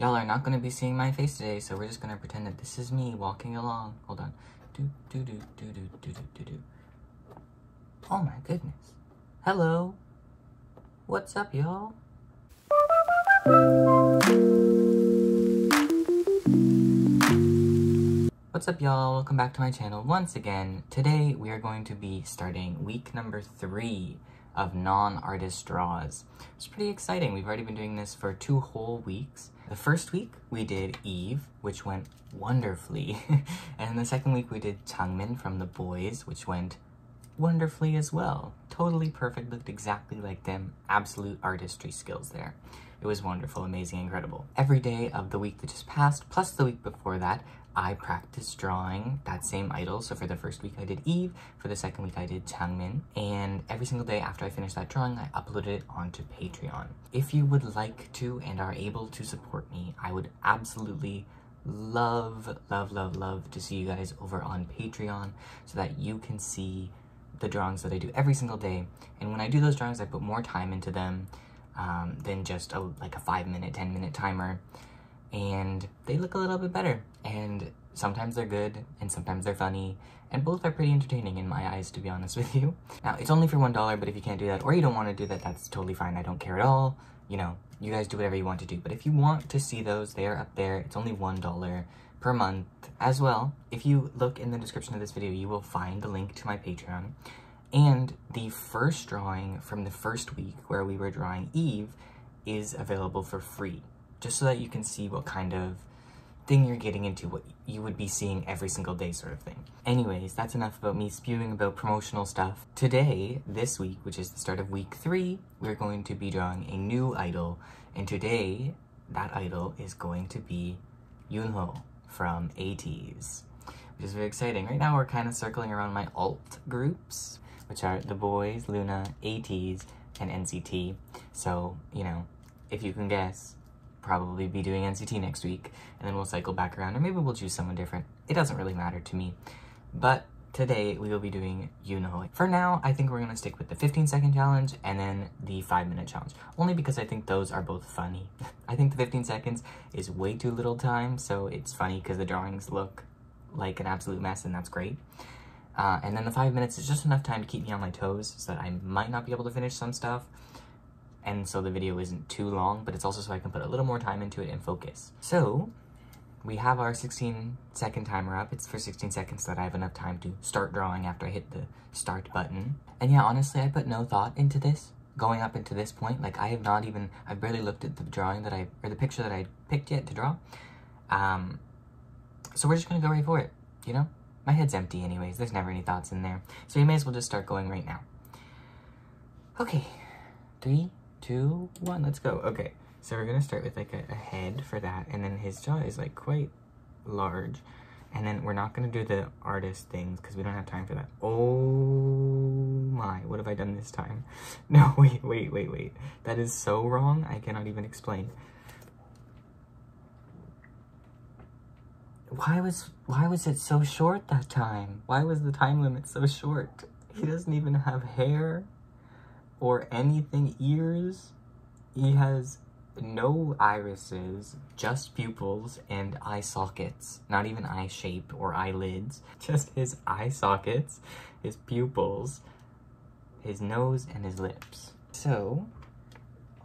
Y'all are not gonna be seeing my face today, so we're just gonna pretend that this is me walking along. Hold on. Do do do do do do do do Oh my goodness. Hello. What's up, y'all? What's up, y'all? Welcome back to my channel once again. Today, we are going to be starting week number three of non-artist draws. It's pretty exciting. We've already been doing this for two whole weeks. The first week we did Yves, which went wonderfully. and the second week we did Changmin from The Boyz, which went wonderfully as well. Totally perfect, looked exactly like them. Absolute artistry skills there. It was wonderful, amazing, incredible. Every day of the week that just passed, plus the week before that, I practiced drawing that same idol. So for the first week I did Yves, for the second week I did Changmin, and every single day after I finished that drawing, I uploaded it onto Patreon. If you would like to and are able to support me, I would absolutely love, love, love, love to see you guys over on Patreon so that you can see the drawings that I do every single day. And when I do those drawings, I put more time into them um, than just a, like a five minute, 10 minute timer. And they look a little bit better. And sometimes they're good and sometimes they're funny. And both are pretty entertaining in my eyes, to be honest with you. Now, it's only for $1, but if you can't do that or you don't want to do that, that's totally fine. I don't care at all. You know, you guys do whatever you want to do. But if you want to see those, they are up there. It's only $1 per month as well. If you look in the description of this video, you will find the link to my Patreon. And the first drawing from the first week where we were drawing Yves is available for free, just so that you can see what kind of thing you're getting into, what you would be seeing every single day sort of thing. Anyways, that's enough about me spewing about promotional stuff. Today, this week, which is the start of week three, we're going to be drawing a new idol, and today, that idol is going to be Yunho from ATEEZ, which is very exciting. Right now, we're kind of circling around my alt groups, which are The Boyz, LOONA, ATEEZ, and NCT. So, you know, if you can guess, probably be doing NCT next week, and then we'll cycle back around, or maybe we'll choose someone different. It doesn't really matter to me. But today, we will be doing Yunho. For now, I think we're going to stick with the 15 second challenge and then the 5 minute challenge, only because I think those are both funny. I think the 15 seconds is way too little time, so it's funny because the drawings look like an absolute mess, and that's great. Uh, and then the five minutes is just enough time to keep me on my toes so that I might not be able to finish some stuff. And so the video isn't too long, but it's also so I can put a little more time into it and focus. So we have our 16 second timer up. It's for 16 seconds that I have enough time to start drawing after I hit the start button. And yeah, honestly, I put no thought into this going up into this point. Like I have not even, I've barely looked at the drawing that I, or the picture that I picked yet to draw. Um, so we're just gonna go right for it, you know? My head's empty anyways, there's never any thoughts in there. So you may as well just start going right now. Okay, three, two, one, let's go. Okay, so we're gonna start with like a, a head for that, and then his jaw is like quite large. And then we're not gonna do the artist things because we don't have time for that. Oh my, what have I done this time? No, wait, wait, wait, wait. That is so wrong, I cannot even explain. Why was why was it so short that time? Why was the time limit so short? He doesn't even have hair or anything, ears. He has no irises, just pupils and eye sockets. Not even eye shape or eyelids, just his eye sockets, his pupils, his nose, and his lips. So,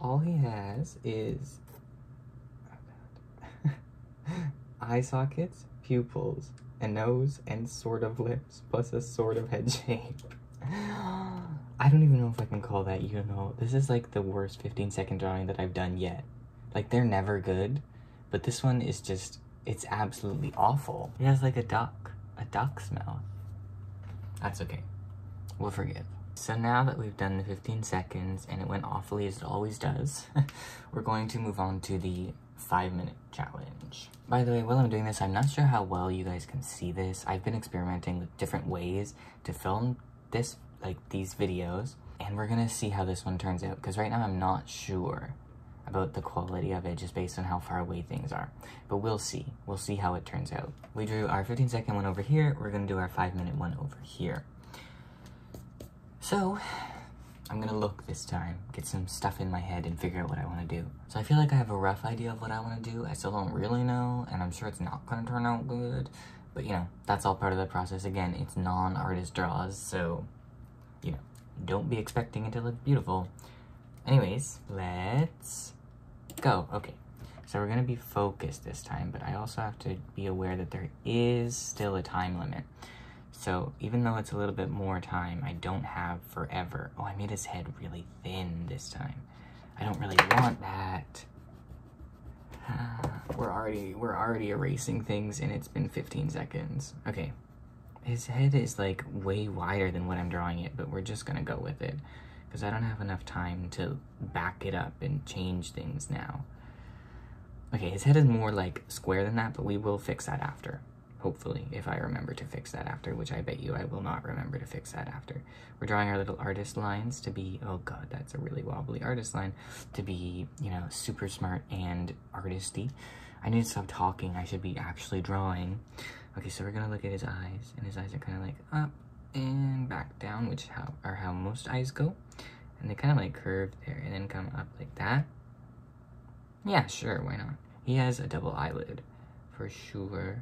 all he has is eye sockets, pupils, a nose, and sort of lips, plus a sort of head shape. I don't even know if I can call that, you know, this is like the worst 15 second drawing that I've done yet. Like, they're never good, but this one is just, it's absolutely awful. It has like a duck, a duck's mouth. That's okay. We'll forgive. So now that we've done the 15 seconds and it went awfully as it always does, we're going to move on to the five minute challenge. By the way, while I'm doing this, I'm not sure how well you guys can see this. I've been experimenting with different ways to film this, like these videos, and we're gonna see how this one turns out, because right now I'm not sure about the quality of it just based on how far away things are. But we'll see. We'll see how it turns out. We drew our 15 second one over here. We're gonna do our five minute one over here. So, I'm gonna look this time, get some stuff in my head and figure out what I wanna do. So I feel like I have a rough idea of what I wanna do. I still don't really know, and I'm sure it's not gonna turn out good. But you know, that's all part of the process. Again, it's non-artist draws, so, don't be expecting it to look beautiful. Anyways, let's go. Okay, so we're gonna be focused this time, but I also have to be aware that there is still a time limit. So even though it's a little bit more time, I don't have forever. Oh, I made his head really thin this time. I don't really want that. We're already we're already erasing things and it's been 15 seconds. Okay. His head is like way wider than what I'm drawing it, but we're just gonna go with it because I don't have enough time to back it up and change things now. Okay, his head is more like square than that, but we will fix that after. Hopefully, if I remember to fix that after, which I bet you I will not remember to fix that after. We're drawing our little artist lines to be, oh god, that's a really wobbly artist line, to be, you know, super smart and artisty. I need to stop talking, I should be actually drawing. Okay, so we're gonna look at his eyes, and his eyes are kind of like up and back down, which how are how most eyes go. And they kind of like curve there and then come up like that. Yeah, sure, why not? He has a double eyelid, for sure.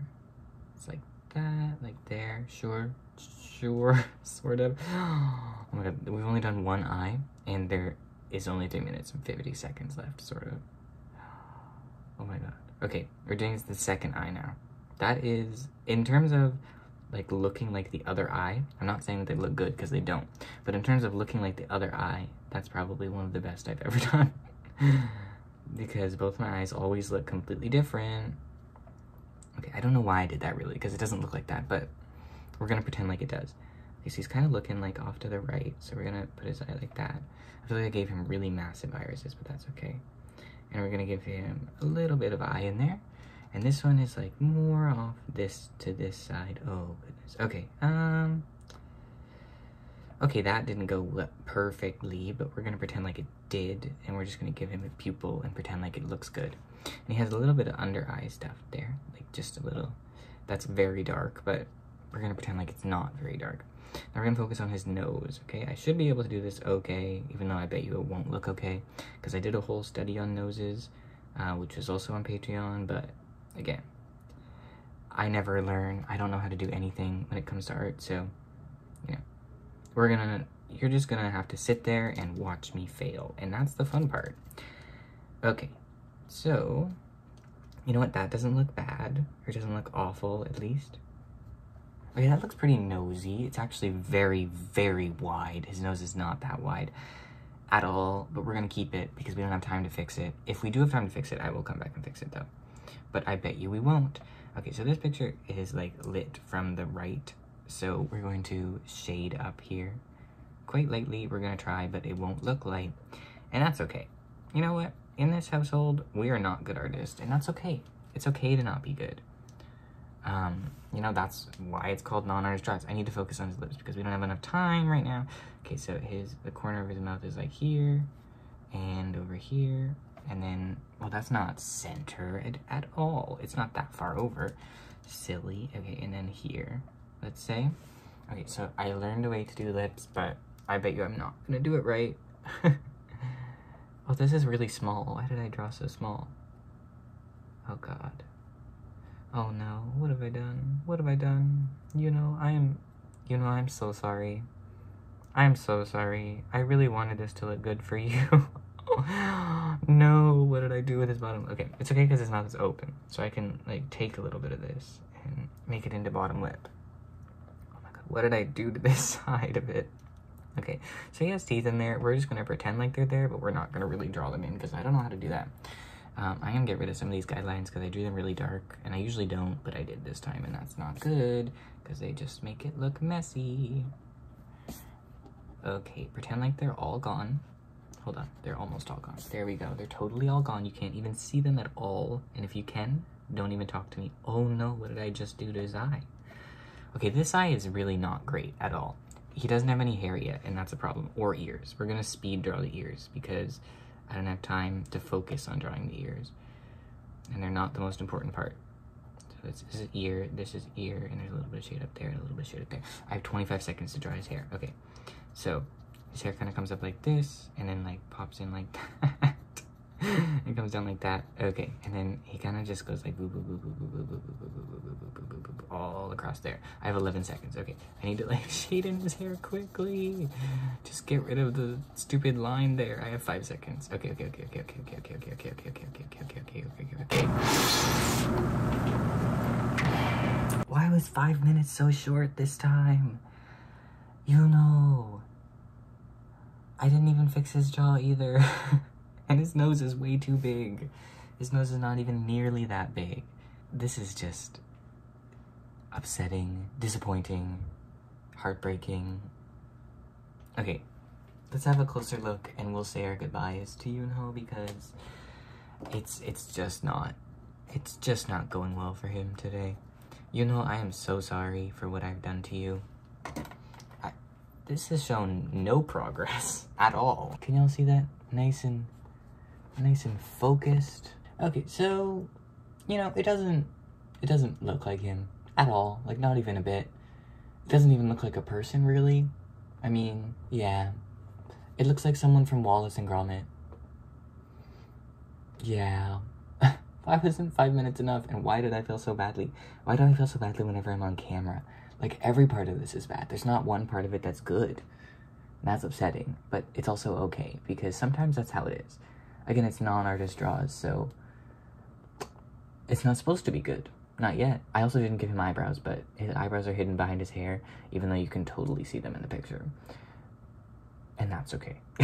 It's like that, like there, sure, sure, sort of. Oh my god, we've only done one eye, and there is only 3 minutes and 50 seconds left, sort of. Oh my god. Okay, we're doing the second eye now. That is, in terms of like looking like the other eye, I'm not saying that they look good because they don't, but in terms of looking like the other eye, that's probably one of the best I've ever done. because both my eyes always look completely different Okay, I don't know why I did that really, because it doesn't look like that, but we're gonna pretend like it does. Okay, so he's kind of looking like off to the right, so we're gonna put his eye like that. I feel like I gave him really massive irises, but that's okay. And we're gonna give him a little bit of eye in there. And this one is like more off this to this side. Oh goodness. Okay, um, okay, that didn't go perfectly, but we're gonna pretend like it did, and we're just gonna give him a pupil and pretend like it looks good. And he has a little bit of under eye stuff there, like just a little. That's very dark, but we're gonna pretend like it's not very dark. Now we're gonna focus on his nose, okay? I should be able to do this okay, even though I bet you it won't look okay, because I did a whole study on noses, uh, which is also on Patreon, but again, I never learn. I don't know how to do anything when it comes to art, so, you know, we're gonna, you're just gonna have to sit there and watch me fail, and that's the fun part. Okay, so, you know what? That doesn't look bad. Or doesn't look awful, at least. Okay, that looks pretty nosy. It's actually very, very wide. His nose is not that wide at all, but we're gonna keep it because we don't have time to fix it. If we do have time to fix it, I will come back and fix it though. But I bet you we won't. Okay, so this picture is like lit from the right. So we're going to shade up here quite lightly. We're gonna try, but it won't look light. And that's okay. You know what? in this household, we are not good artists, and that's okay. It's okay to not be good. Um, you know, that's why it's called non-artist draws. I need to focus on his lips because we don't have enough time right now. Okay, so his the corner of his mouth is like here and over here. And then, well, that's not centered at all. It's not that far over. Silly. Okay, and then here, let's say. Okay, so I learned a way to do lips, but I bet you I'm not gonna do it right. Oh, this is really small. Why did I draw so small? Oh god. Oh no, what have I done? What have I done? You know, I am, you know, I'm so sorry. I'm so sorry. I really wanted this to look good for you. no, what did I do with his bottom? Okay, it's okay because his mouth is open. So I can like take a little bit of this and make it into bottom lip. Oh my god, what did I do to this side of it? Okay, so he has teeth in there. We're just gonna pretend like they're there, but we're not gonna really draw them in because I don't know how to do that. Um, I am gonna get rid of some of these guidelines because I drew them really dark, and I usually don't, but I did this time, and that's not good because they just make it look messy. Okay, pretend like they're all gone. Hold on, they're almost all gone. There we go, they're totally all gone. You can't even see them at all, and if you can, don't even talk to me. Oh no, what did I just do to his eye? Okay, this eye is really not great at all he doesn't have any hair yet, and that's a problem. Or ears. We're gonna speed draw the ears because I don't have time to focus on drawing the ears. And they're not the most important part. So this, this is ear, this is ear, and there's a little bit of shade up there, and a little bit of shade up there. I have 25 seconds to draw his hair. Okay, so His hair kind of comes up like this, and then like pops in like that. it comes down like that. Okay, and then he kind of just goes like boo boo boo boo boo boo boo boo boo boo boo boo boo boo boo all across there. I have 11 seconds. Okay, I need to like shade in his hair quickly. Just get rid of the stupid line there. I have five seconds. Okay, okay, okay, okay, okay, okay, okay, okay, okay, okay, okay, okay, okay, okay, okay, okay, okay. Why was five minutes so short this time? You know. I didn't even fix his jaw either. and his nose is way too big. His nose is not even nearly that big. This is just upsetting, disappointing, heartbreaking. Okay, let's have a closer look and we'll say our goodbyes to Yunho because it's it's just not it's just not going well for him today. Yunho, I am so sorry for what I've done to you. This has shown no progress at all. Can y'all see that? Nice and nice and focused. Okay, so you know, it doesn't it doesn't look like him at all. Like not even a bit. It doesn't even look like a person really. I mean, yeah. It looks like someone from Wallace and Gromit. Yeah. why wasn't five minutes enough? And why did I feel so badly? Why do I feel so badly whenever I'm on camera? Like every part of this is bad. There's not one part of it that's good. And that's upsetting. But it's also okay because sometimes that's how it is. Again, it's non-artist draws, so it's not supposed to be good. Not yet. I also didn't give him eyebrows, but his eyebrows are hidden behind his hair, even though you can totally see them in the picture. And that's okay.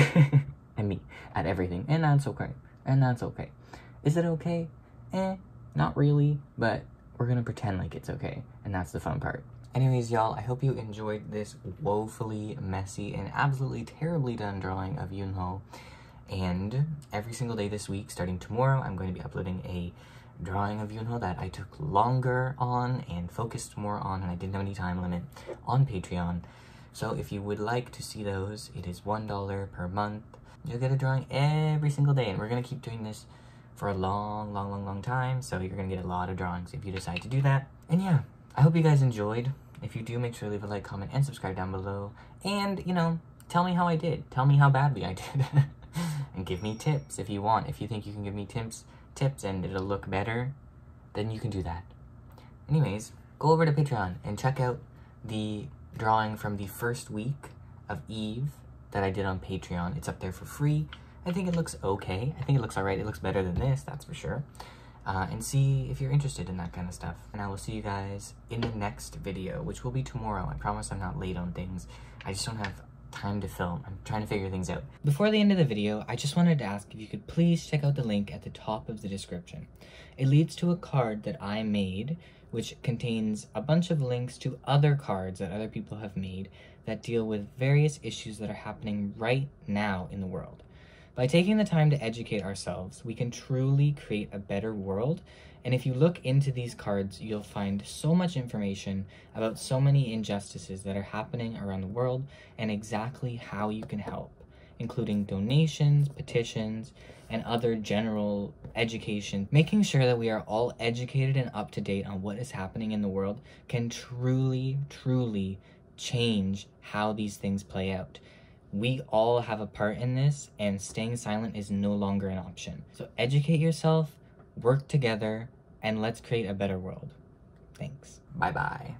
and me at everything. And that's okay. And that's okay. Is it okay? Eh, not really, but we're gonna pretend like it's okay. And that's the fun part. Anyways, y'all, I hope you enjoyed this woefully messy and absolutely terribly done drawing of Yunho. And every single day this week, starting tomorrow, I'm going to be uploading a drawing of Yunho that I took longer on and focused more on, and I didn't have any time limit on Patreon. So if you would like to see those, it is $1 per month. You'll get a drawing every single day, and we're going to keep doing this for a long, long, long, long time, so you're going to get a lot of drawings if you decide to do that. And yeah, I hope you guys enjoyed. If you do, make sure to leave a like, comment, and subscribe down below. And, you know, tell me how I did. Tell me how badly I did. and give me tips if you want. If you think you can give me tips, tips and it'll look better, then you can do that. Anyways, go over to Patreon and check out the drawing from the first week of Yves that I did on Patreon. It's up there for free. I think it looks okay. I think it looks alright. It looks better than this, that's for sure. Uh, and see if you're interested in that kind of stuff. And I will see you guys in the next video, which will be tomorrow. I promise I'm not late on things. I just don't have time to film. I'm trying to figure things out. Before the end of the video, I just wanted to ask if you could please check out the link at the top of the description. It leads to a card that I made, which contains a bunch of links to other cards that other people have made that deal with various issues that are happening right now in the world. By taking the time to educate ourselves, we can truly create a better world and if you look into these cards, you'll find so much information about so many injustices that are happening around the world and exactly how you can help, including donations, petitions, and other general education. Making sure that we are all educated and up to date on what is happening in the world can truly, truly change how these things play out. We all have a part in this, and staying silent is no longer an option. So educate yourself, work together, and let's create a better world. Thanks. Bye bye.